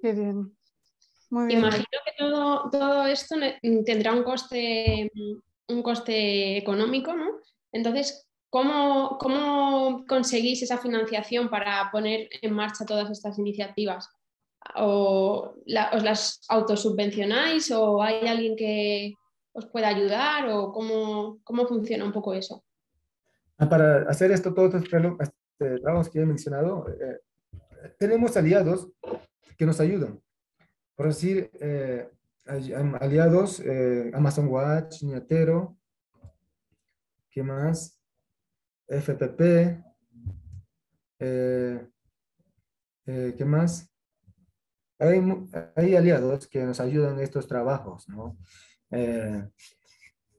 [SPEAKER 1] Qué bien. Muy bien.
[SPEAKER 2] Imagino que todo, todo esto tendrá un coste, un coste económico, ¿no? Entonces, ¿cómo, ¿cómo conseguís esa financiación para poner en marcha todas estas iniciativas? ¿O os las autosubvencionáis o hay alguien que, os puede ayudar o cómo, cómo funciona un poco eso?
[SPEAKER 3] Ah, para hacer esto, todos estos este, trabajos que he mencionado, eh, tenemos aliados que nos ayudan. Por decir, eh, aliados, eh, Amazon Watch, Niatero, ¿qué más? FPP, ¿qué más? Hay, hay aliados que nos ayudan en estos trabajos, ¿no? Eh,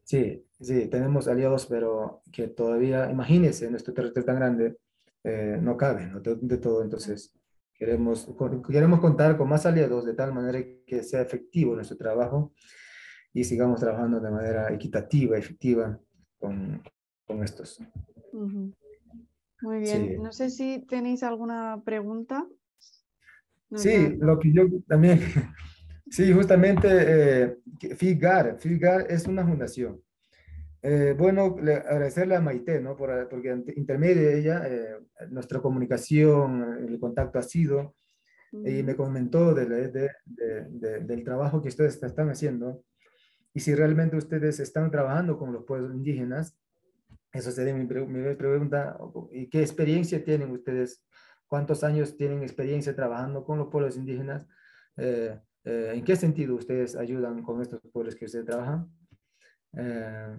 [SPEAKER 3] sí, sí, tenemos aliados, pero que todavía, imagínense, nuestro territorio tan grande, eh, no cabe ¿no? De, todo. Entonces, queremos, queremos contar con más aliados de tal manera que sea efectivo nuestro trabajo y sigamos trabajando de manera equitativa, efectiva con, con estos.
[SPEAKER 1] Muy bien. No sé si tenéis alguna pregunta.
[SPEAKER 3] sí, lo que yo también Sí, justamente eh, FIGAR, FIGAR es una fundación. Eh, bueno, agradecerle a Maite, ¿no? Por, porque intermedio de ella, eh, nuestra comunicación, el contacto ha sido, y me comentó de, del trabajo que ustedes están haciendo, y si realmente ustedes están trabajando con los pueblos indígenas, eso sería mi, mi pregunta, ¿y qué experiencia tienen ustedes? ¿Cuántos años tienen experiencia trabajando con los pueblos indígenas? Eh, eh, ¿En qué sentido ustedes ayudan con estos pueblos que ustedes trabajan? Eh,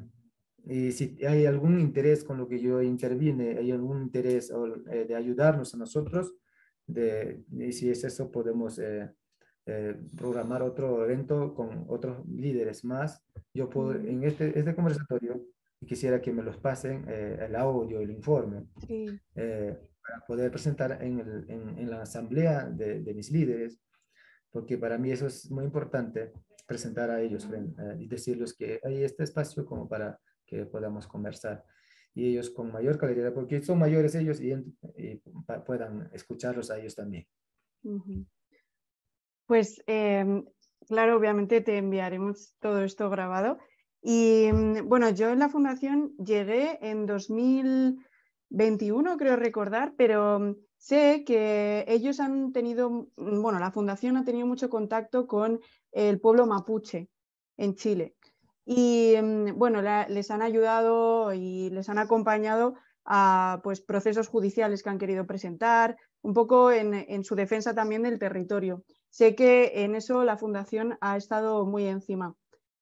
[SPEAKER 3] y si hay algún interés con lo que yo intervine, hay algún interés eh, de ayudarnos a nosotros, de, y si es eso, podemos programar otro evento con otros líderes más. Yo puedo, en este, este conversatorio, quisiera que me los pasen el audio, el informe, para poder presentar en, el, en, en la asamblea de, de mis líderes porque para mí eso es muy importante, presentar a ellos eh, y decirles que hay este espacio como para que podamos conversar y ellos con mayor calidad, porque son mayores ellos y, puedan escucharlos a ellos también.
[SPEAKER 1] Pues em, claro, obviamente te enviaremos todo esto grabado. Y mm, bueno, yo en la fundación llegué en 2021, creo recordar, pero mm, Sé que ellos han tenido, mm, bueno, la fundación ha tenido mucho contacto con el pueblo mapuche en Chile. Y bueno, les han ayudado y les han acompañado a pues, procesos judiciales que han querido presentar, un poco en, su defensa también del territorio. Sé que en eso la Fundación ha estado muy encima.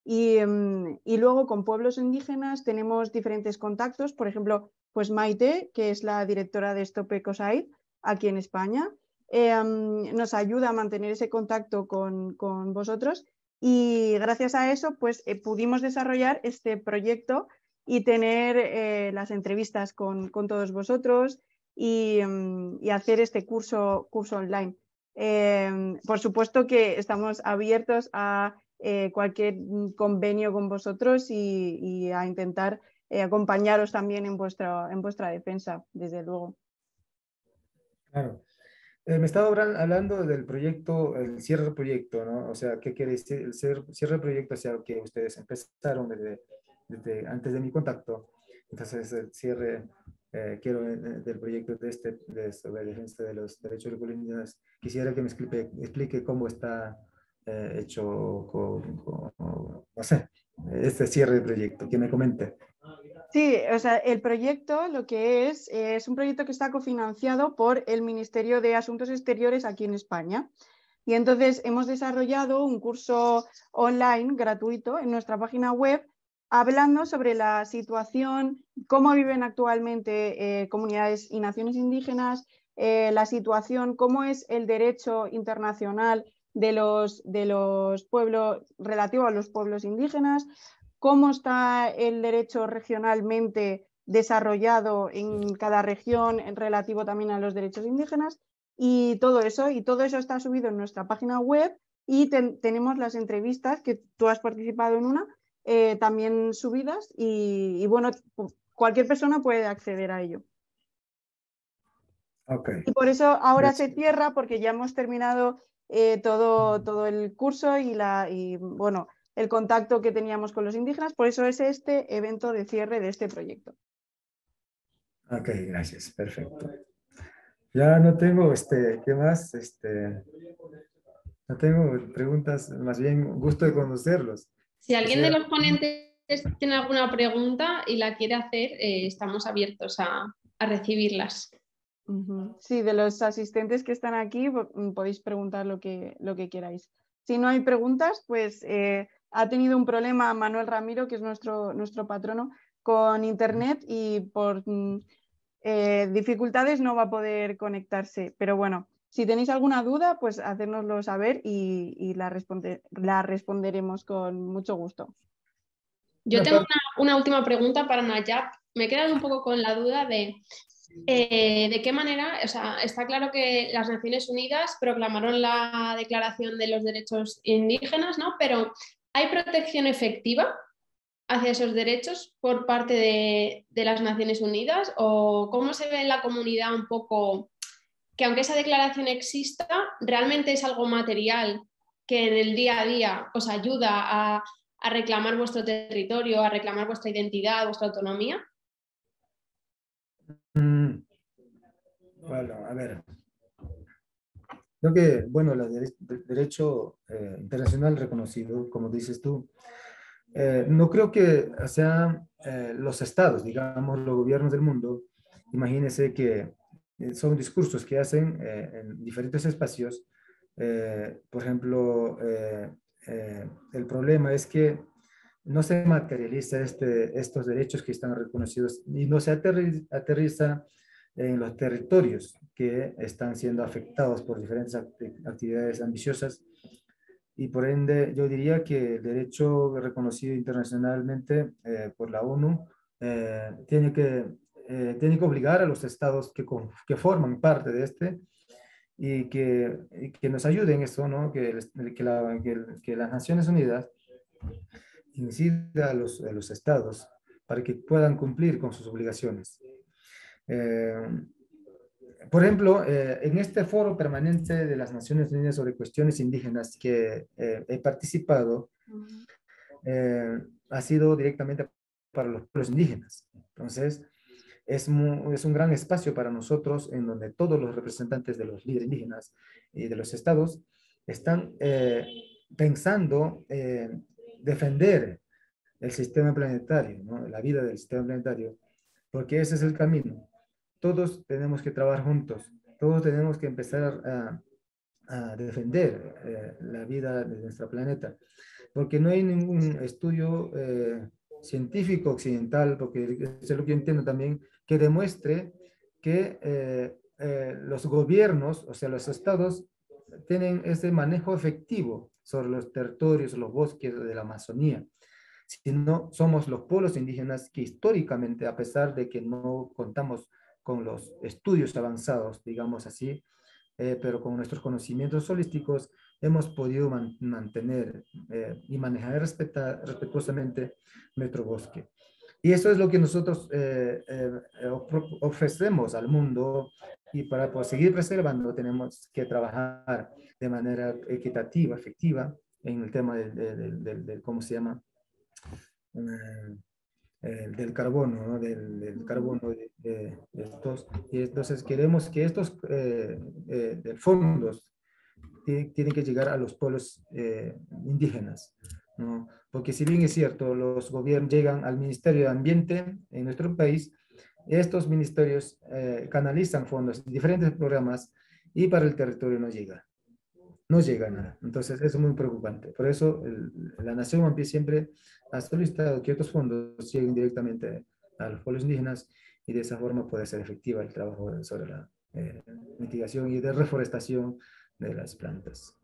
[SPEAKER 1] Y, mm, luego con pueblos indígenas tenemos diferentes contactos, por ejemplo, pues Maite, que es la directora de Stop Ecocide aquí en España, em, nos ayuda a mantener ese contacto con, vosotros y gracias a eso pues eh, pudimos desarrollar este proyecto y tener eh, las entrevistas con, todos vosotros mm, y, hacer este curso, curso online. Em, por supuesto que estamos abiertos a eh, cualquier convenio con vosotros y, a intentar eh, acompañaros también en vuestra, en vuestra defensa, desde luego.
[SPEAKER 3] Claro. me estaba hablando del proyecto, el cierre del proyecto, ¿no? O sea, ¿qué quiere decir el cierre del proyecto? O sea, que ustedes empezaron desde antes de mi contacto. Entonces, el cierre, eh, quiero eh, del proyecto de este, de sobre defensa de los derechos de los indígenas, quisiera que me explique, explique cómo está eh, hecho, con, no sé, este cierre del proyecto, que me comente.
[SPEAKER 1] Sí, o sea, el proyecto lo que es, es un proyecto que está cofinanciado por el Ministerio de Asuntos Exteriores aquí en España. Y entonces hemos desarrollado un curso online gratuito en nuestra página web hablando sobre la situación, cómo viven actualmente eh, comunidades y naciones indígenas, eh, la situación, cómo es el derecho internacional de los, de los pueblos relativo a los pueblos indígenas, cómo está el derecho regionalmente desarrollado en cada región en relativo también a los derechos indígenas y todo eso y todo eso está subido en nuestra página web y tenemos las entrevistas que tú has participado en una eh, también subidas y, bueno, cualquier persona puede acceder a ello.
[SPEAKER 3] Okay.
[SPEAKER 1] Y por eso ahora se cierra porque ya hemos terminado eh, todo, todo el curso y, la, y bueno, el contacto que teníamos con los indígenas, por eso es este evento de cierre de este proyecto.
[SPEAKER 3] Ok, gracias, perfecto. Ya no tengo, este, ¿qué más? Este, no tengo preguntas, más bien gusto de conocerlos.
[SPEAKER 2] Si alguien de los ponentes tiene alguna pregunta y la quiere hacer, eh, estamos abiertos a, recibirlas.
[SPEAKER 1] Sí, de los asistentes que están aquí mm, podéis preguntar lo que, lo que queráis. Si no hay preguntas, pues eh, ha tenido un problema Manuel Ramiro, que es nuestro, nuestro patrono, con internet y por mm, eh, dificultades no va a poder conectarse. Pero bueno, si tenéis alguna duda, pues hacérnoslo saber y, la, responderemos con mucho gusto.
[SPEAKER 2] Yo tengo una, última pregunta para Nayab. Me he quedado un poco con la duda de eh, de qué manera, o sea, está claro que las Naciones Unidas proclamaron la Declaración de los Derechos Indígenas, ¿no? Pero ¿hay protección efectiva hacia esos derechos por parte de, de las Naciones Unidas? ¿O cómo se ve en la comunidad un poco que aunque esa declaración exista, realmente es algo material que en el día a día os ayuda a, reclamar vuestro territorio, a reclamar vuestra identidad, vuestra autonomía?
[SPEAKER 3] Mm. Bueno, a ver. Creo que, bueno, el derecho eh, internacional reconocido, como dices tú, eh, no creo que sean eh, los estados, digamos, los gobiernos del mundo. Imagínense que son discursos que hacen en diferentes espacios. Por ejemplo, el problema es que no se materializa este, estos derechos que están reconocidos y no se aterriza en los territorios que están siendo afectados por diferentes actividades ambiciosas y por ende yo diría que el derecho reconocido internacionalmente por la ONU tiene que eh, tiene que obligar a los estados que, que forman parte de este y que, que nos ayuden eso, ¿no? que, que, la, que, las Naciones Unidas incida a los, a los, estados para que puedan cumplir con sus obligaciones. Eh, por ejemplo, eh, en este foro permanente de las Naciones Unidas sobre cuestiones indígenas que he participado, ha sido directamente para los pueblos indígenas. Entonces, es, es, un gran espacio para nosotros en donde todos los representantes de los líderes indígenas y de los estados están eh, pensando defender el sistema planetario, la vida del sistema planetario, porque ese es el camino. Todos tenemos que trabajar juntos, todos tenemos que empezar a, defender eh, la vida de nuestro planeta, porque no hay ningún estudio eh, científico occidental, porque es lo que entiendo también, que demuestre que eh, los gobiernos, o sea, los estados, tienen ese manejo efectivo sobre los territorios, los bosques de la Amazonía sino somos los pueblos indígenas que históricamente, a pesar de que no contamos con los estudios avanzados, digamos así, eh, pero con nuestros conocimientos holísticos hemos podido mantener eh, y manejar respetuosamente nuestro bosque. Y eso es lo que nosotros eh, ofrecemos al mundo y para pues, seguir preservando tenemos que trabajar de manera equitativa, efectiva en el tema del, del ¿cómo se llama? Eh, del carbono, del, carbono de, estos. Y entonces queremos que estos eh, eh, fondos tienen que llegar a los pueblos indígenas. ¿No? Porque si bien es cierto, los gobiernos llegan al Ministerio de Ambiente en nuestro país, estos ministerios canalizan fondos en diferentes programas y para el territorio no llega. No llega nada. Entonces, eso es muy preocupante. Por eso, la Nación One siempre ha solicitado que otros fondos lleguen directamente a los pueblos indígenas y de esa forma puede ser efectiva el trabajo sobre la eh, mitigación y de reforestación de las plantas.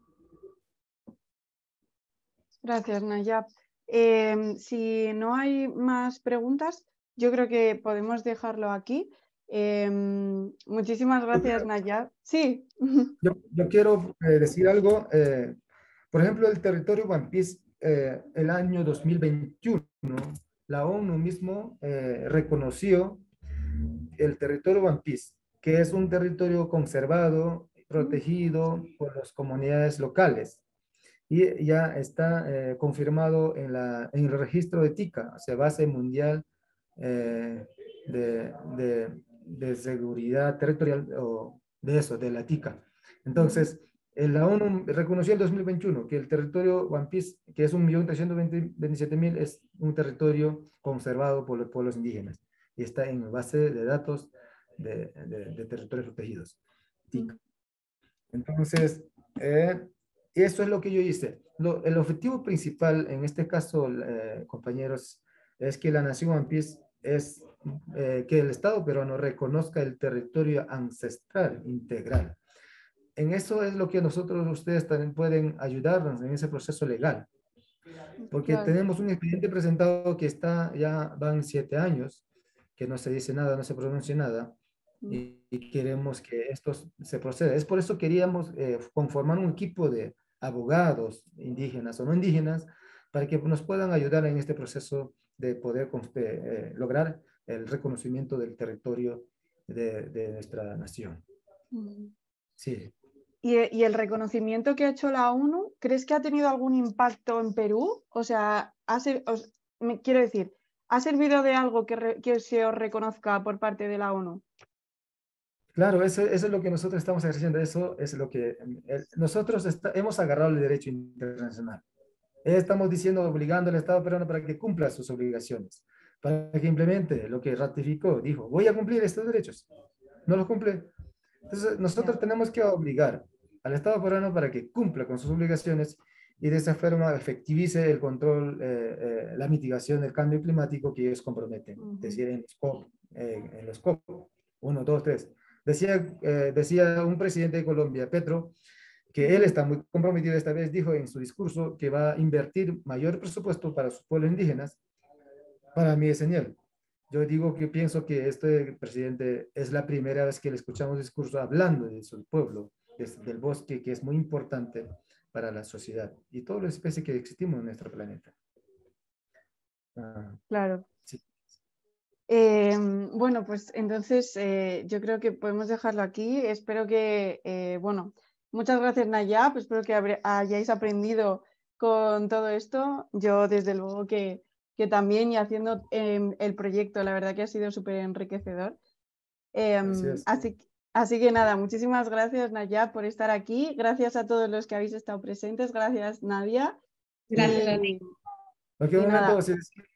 [SPEAKER 1] Gracias, Nayab. Em, si no hay más preguntas, yo creo que podemos dejarlo aquí. Em, muchísimas gracias, Nayab. Sí.
[SPEAKER 3] Yo, quiero eh, decir algo. Eh, por ejemplo, el territorio One eh, el año 2021, la ONU mismo reconoció el territorio One que es un territorio conservado, protegido por las comunidades locales. Y ya está eh, confirmado en, la, en, el registro de TICA, o sea, base mundial de, de, de, seguridad territorial, o de eso, de la TICA. Entonces, la ONU reconoció en 2021 que el territorio One Piece, que es 1.327.000, es un territorio conservado por los pueblos indígenas y está en base de datos de, de, territorios protegidos. Entonces, eh, eso es lo que yo hice. el objetivo principal en este caso, eh, compañeros, es que la nación One Piece es eh, que el Estado peruano reconozca el territorio ancestral integral en eso es lo que nosotros, ustedes también pueden ayudarnos en ese proceso legal. Porque tenemos un expediente presentado que está, ya van siete años, que no se dice nada, no se pronuncia nada, mm. y, queremos que esto se proceda. Es por eso queríamos eh, conformar un equipo de abogados indígenas o no indígenas para que nos puedan ayudar en este proceso de poder eh, lograr el reconocimiento del territorio de, de nuestra nación. Sí.
[SPEAKER 1] ¿Y, el reconocimiento que ha hecho la ONU, crees que ha tenido algún impacto en Perú? O sea, me, quiero decir, ¿ha servido de algo que, se os reconozca por parte de la ONU?
[SPEAKER 3] Claro, eso, es lo que nosotros estamos ejerciendo, eso es lo que nosotros hemos agarrado el derecho internacional. Estamos diciendo, obligando al Estado peruano para que cumpla sus obligaciones, para que implemente lo que ratificó, dijo, voy a cumplir estos derechos. No los cumple, entonces, nosotros tenemos que obligar al Estado peruano para que cumpla con sus obligaciones y de esa forma efectivice el control, eh, eh, la mitigación del cambio climático que ellos comprometen, es decir, en los COP, eh, en los COP, uno, dos, tres. Decía, decía un presidente de Colombia, Petro, que él está muy comprometido esta vez, dijo en su discurso que va a invertir mayor presupuesto para sus pueblos indígenas. Para mí es señal. Yo digo que pienso que este presidente es la primera vez que le escuchamos discurso hablando de su pueblo, del bosque, que es muy importante para la sociedad y todas las especies que existimos en nuestro planeta.
[SPEAKER 1] Ah, claro. Em, bueno, pues entonces eh, yo creo que podemos dejarlo aquí. Espero que, eh, bueno, muchas gracias Nayab, espero que hayáis aprendido con todo esto. Yo desde luego que que también y haciendo em, el proyecto, la verdad que ha sido súper enriquecedor. Em, así, así que nada, muchísimas gracias Nadia por estar aquí. Gracias a todos los que habéis estado presentes. Gracias Nadia.
[SPEAKER 2] Gracias a
[SPEAKER 3] Cualquier momento, si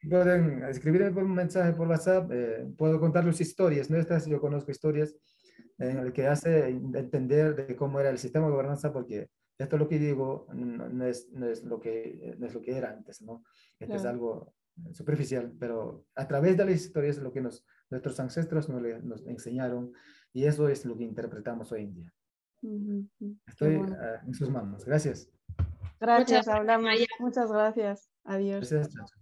[SPEAKER 3] pueden escribirme por un mensaje por WhatsApp, eh, puedo contarles historias nuestras. Yo conozco historias en el que hace entender de cómo era el sistema de gobernanza, porque esto es lo que digo, no, es, no, es, lo que, no es lo que era antes, ¿no? Esto es algo superficial, pero a través de las historias lo que nos, nuestros ancestros nos, nos enseñaron y eso es lo que interpretamos hoy en día. Estoy ah, en sus manos. Gracias.
[SPEAKER 1] Gracias, hablamos. Muchas gracias. Adiós. Gracias,